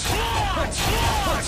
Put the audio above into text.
Huh!